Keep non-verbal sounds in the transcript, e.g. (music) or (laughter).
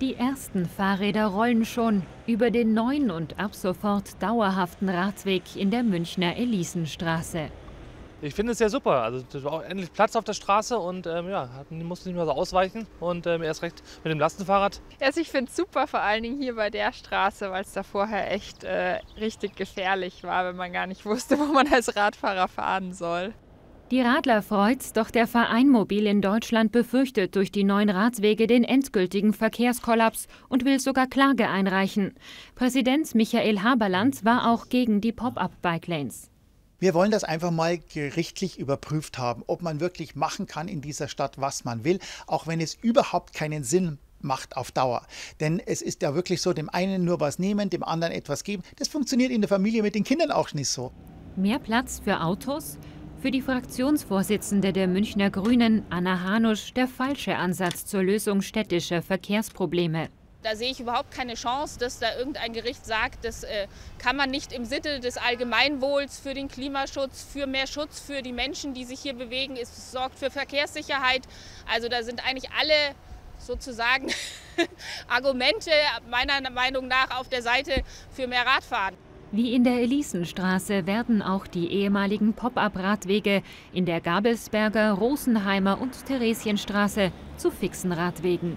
Die ersten Fahrräder rollen schon über den neuen und ab sofort dauerhaften Radweg in der Münchner Elisenstraße. Ich finde es sehr super. Also es war auch endlich Platz auf der Straße und ähm, ja, musste nicht mehr so ausweichen und ähm, erst recht mit dem Lastenfahrrad. Also ich finde es super, vor allen Dingen hier bei der Straße, weil es da vorher echt äh, richtig gefährlich war, wenn man gar nicht (laughs) wusste, wo man als Radfahrer fahren soll. Die Radler freut's, doch der Verein Mobil in Deutschland befürchtet durch die neuen Radwege den endgültigen Verkehrskollaps und will sogar Klage einreichen. Präsident Michael Haberland war auch gegen die Pop-up-Bike-Lanes. Wir wollen das einfach mal gerichtlich überprüft haben, ob man wirklich machen kann in dieser Stadt, was man will, auch wenn es überhaupt keinen Sinn macht auf Dauer. Denn es ist ja wirklich so, dem einen nur was nehmen, dem anderen etwas geben. Das funktioniert in der Familie mit den Kindern auch nicht so. Mehr Platz für Autos? Für die Fraktionsvorsitzende der Münchner Grünen, Anna Hanusch, der falsche Ansatz zur Lösung städtischer Verkehrsprobleme. Da sehe ich überhaupt keine Chance, dass da irgendein Gericht sagt, das äh, kann man nicht im Sinne des Allgemeinwohls für den Klimaschutz, für mehr Schutz für die Menschen, die sich hier bewegen. Es sorgt für Verkehrssicherheit. Also da sind eigentlich alle sozusagen (laughs) Argumente meiner Meinung nach auf der Seite für mehr Radfahren. Wie in der Elisenstraße werden auch die ehemaligen Pop-up-Radwege in der Gabelsberger, Rosenheimer und Theresienstraße zu fixen Radwegen.